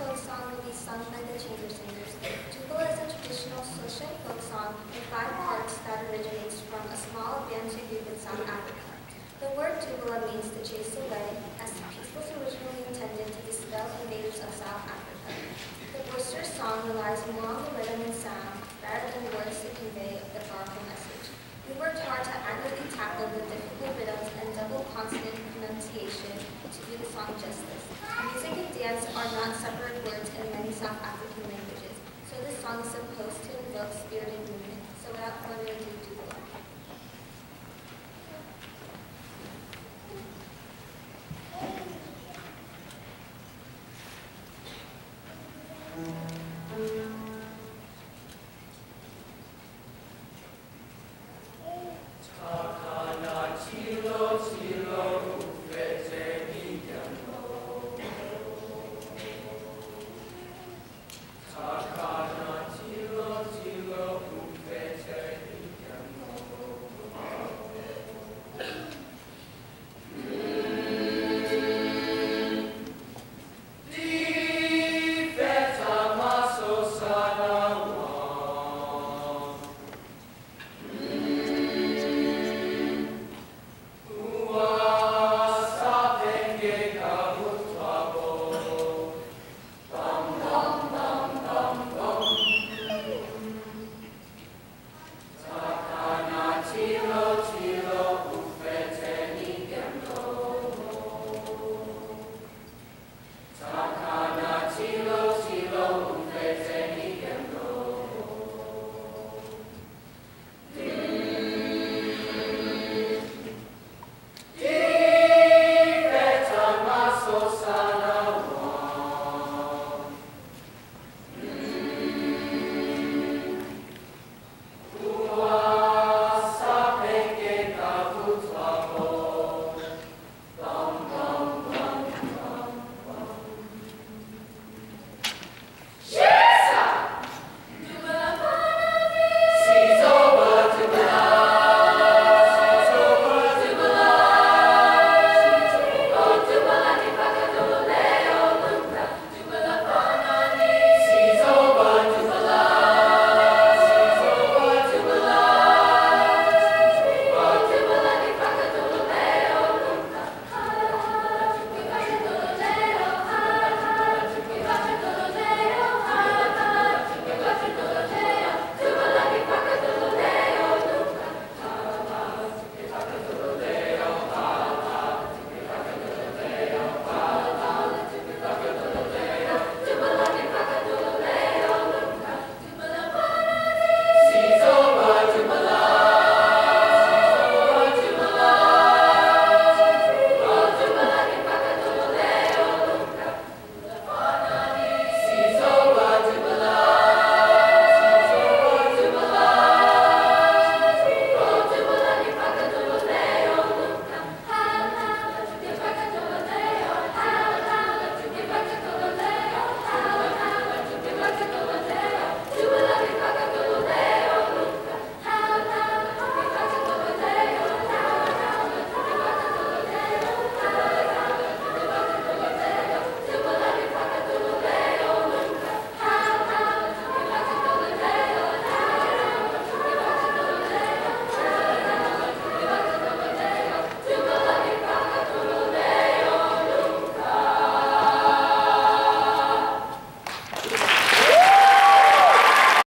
will be sung by the chamber singers. Dubula is a traditional Xhosa folk song in five parts that originates from a small Bantu group in South Africa. The word Dubula means to chase away, as the piece was originally intended to dispel invaders of South Africa. The Worcester song relies more on the rhythm and sound rather than words to convey the powerful message. We worked hard to accurately tackle the difficult rhythms and double consonant pronunciation to do the song justice. Music and dance are not separate words in many South African languages, so this song is supposed to invoke spirited movement. So without further ado,